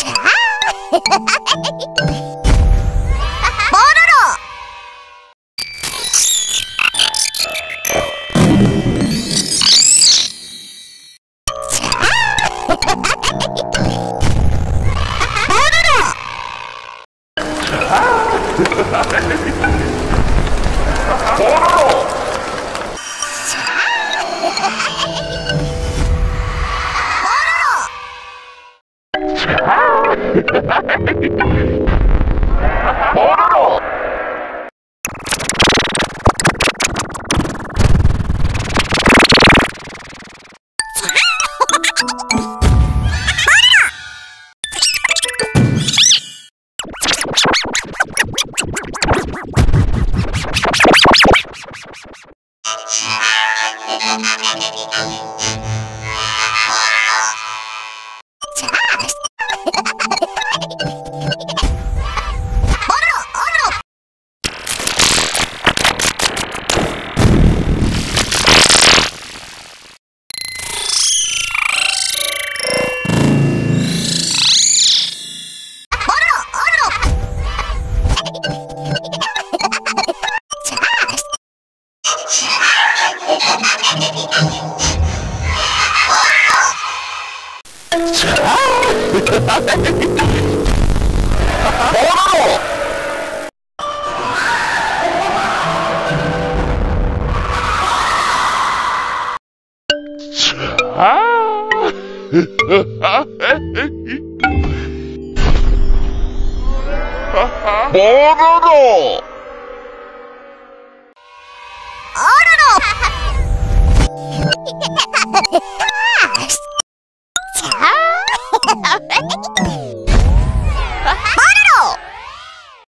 ちゃー Oh no! 모르노! Thank you. ボロロ